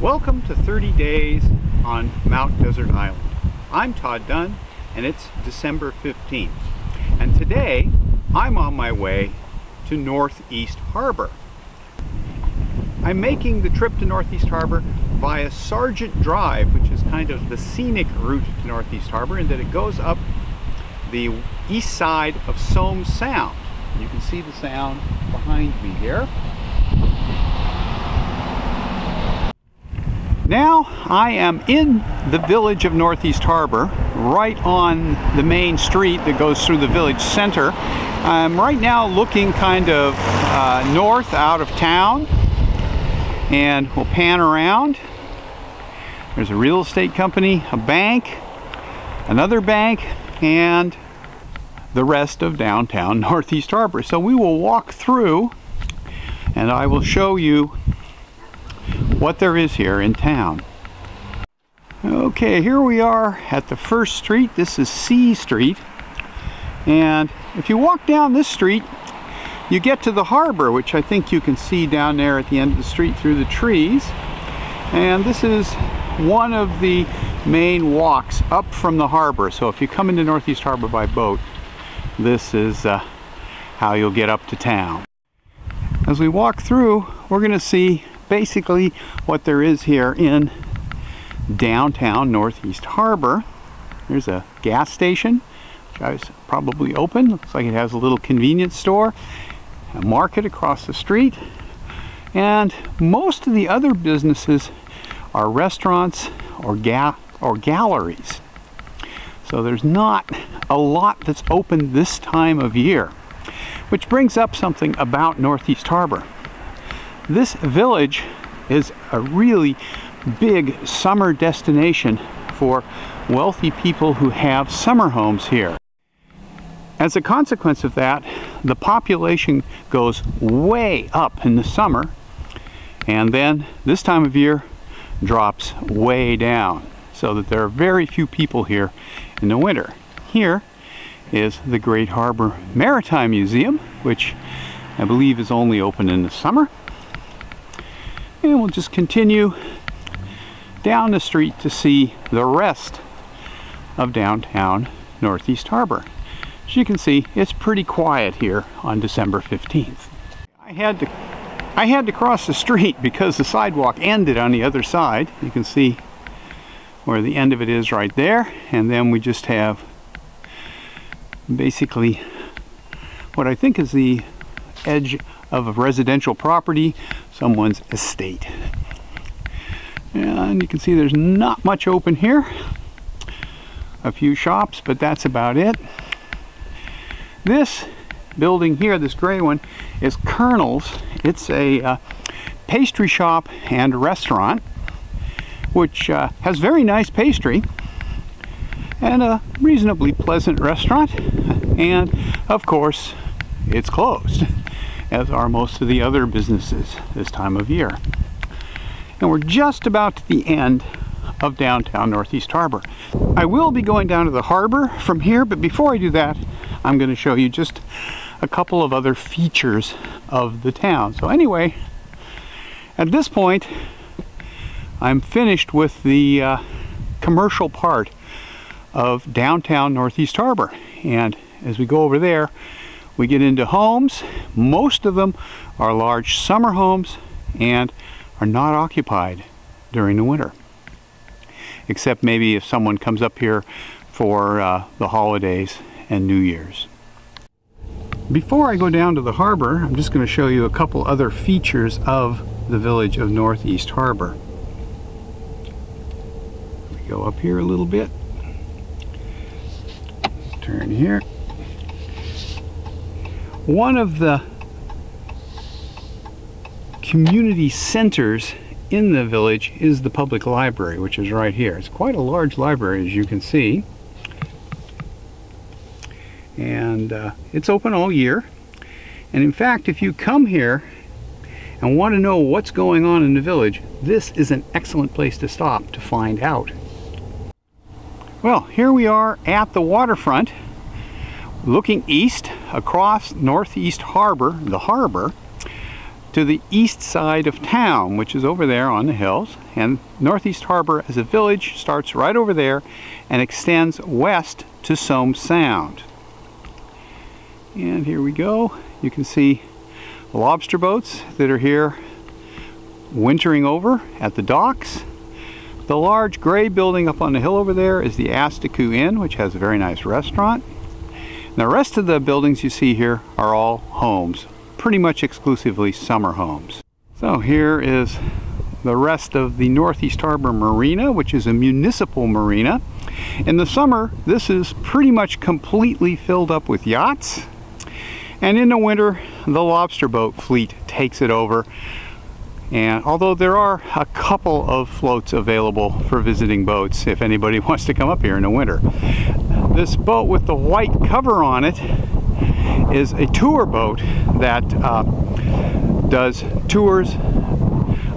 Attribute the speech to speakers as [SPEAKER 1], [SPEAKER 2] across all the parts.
[SPEAKER 1] Welcome to 30 Days on Mount Desert Island. I'm Todd Dunn and it's December 15th. And today I'm on my way to Northeast Harbor. I'm making the trip to Northeast Harbor via Sargent Drive, which is kind of the scenic route to Northeast Harbor, in that it goes up the east side of Somes Sound. You can see the sound behind me here. Now I am in the village of Northeast Harbor, right on the main street that goes through the village center. I'm right now looking kind of uh, north out of town and we'll pan around. There's a real estate company, a bank, another bank, and the rest of downtown Northeast Harbor. So we will walk through and I will show you what there is here in town. Okay, here we are at the first street. This is Sea Street. And if you walk down this street, you get to the harbor, which I think you can see down there at the end of the street through the trees. And this is one of the main walks up from the harbor. So if you come into Northeast Harbor by boat, this is uh, how you'll get up to town. As we walk through, we're going to see basically what there is here in downtown Northeast Harbor. There's a gas station, which is probably open. Looks like it has a little convenience store, a market across the street, and most of the other businesses are restaurants or, ga or galleries. So there's not a lot that's open this time of year, which brings up something about Northeast Harbor. This village is a really big summer destination for wealthy people who have summer homes here. As a consequence of that, the population goes way up in the summer and then this time of year drops way down so that there are very few people here in the winter. Here is the Great Harbor Maritime Museum, which I believe is only open in the summer. And we'll just continue down the street to see the rest of downtown Northeast Harbor. As you can see, it's pretty quiet here on December 15th. I had to I had to cross the street because the sidewalk ended on the other side. You can see where the end of it is right there. And then we just have basically what I think is the edge of a residential property, someone's estate. And you can see there's not much open here. A few shops, but that's about it. This building here, this gray one, is Colonel's. It's a uh, pastry shop and restaurant, which uh, has very nice pastry and a reasonably pleasant restaurant. And of course, it's closed as are most of the other businesses this time of year. And we're just about to the end of downtown Northeast Harbor. I will be going down to the harbor from here, but before I do that, I'm going to show you just a couple of other features of the town. So anyway, at this point, I'm finished with the uh, commercial part of downtown Northeast Harbor. And as we go over there, we get into homes. Most of them are large summer homes and are not occupied during the winter. Except maybe if someone comes up here for uh, the holidays and New Year's. Before I go down to the harbor, I'm just going to show you a couple other features of the village of Northeast Harbor. Go up here a little bit. Turn here one of the community centers in the village is the public library, which is right here. It's quite a large library, as you can see. And uh, it's open all year. And in fact, if you come here and want to know what's going on in the village, this is an excellent place to stop to find out. Well, here we are at the waterfront looking east across Northeast Harbor, the harbor, to the east side of town, which is over there on the hills. And Northeast Harbor as a village starts right over there and extends west to Somes Sound. And here we go. You can see the lobster boats that are here wintering over at the docks. The large gray building up on the hill over there is the Asticou Inn, which has a very nice restaurant. The rest of the buildings you see here are all homes, pretty much exclusively summer homes. So here is the rest of the Northeast Harbor Marina, which is a municipal marina. In the summer, this is pretty much completely filled up with yachts. And in the winter, the lobster boat fleet takes it over. And although there are a couple of floats available for visiting boats if anybody wants to come up here in the winter. This boat with the white cover on it is a tour boat that uh, does tours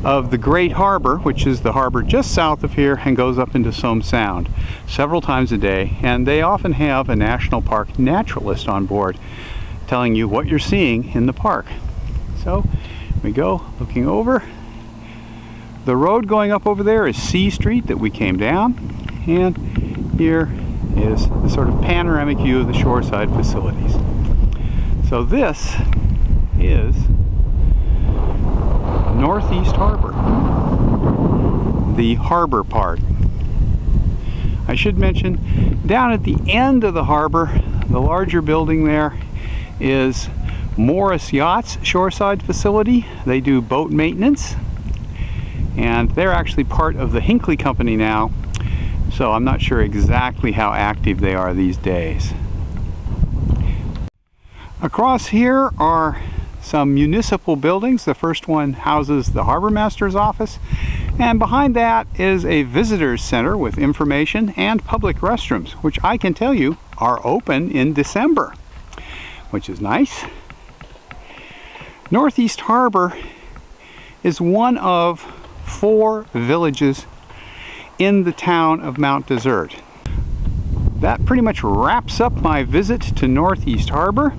[SPEAKER 1] of the Great Harbor, which is the harbor just south of here and goes up into Somes Sound several times a day. And they often have a national park naturalist on board telling you what you're seeing in the park. So we go looking over. The road going up over there is Sea Street that we came down. And here is the sort of panoramic view of the shoreside facilities. So this is Northeast Harbor, the harbor part. I should mention, down at the end of the harbor, the larger building there is Morris Yachts Shoreside Facility. They do boat maintenance and they're actually part of the Hinckley Company now so I'm not sure exactly how active they are these days. Across here are some municipal buildings. The first one houses the harbor master's office and behind that is a visitors center with information and public restrooms which I can tell you are open in December which is nice. Northeast Harbor is one of four villages in the town of Mount Desert. That pretty much wraps up my visit to Northeast Harbor.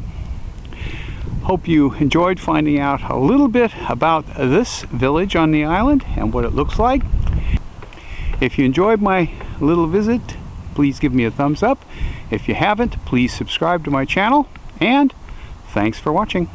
[SPEAKER 1] Hope you enjoyed finding out a little bit about this village on the island and what it looks like. If you enjoyed my little visit, please give me a thumbs up. If you haven't, please subscribe to my channel and thanks for watching.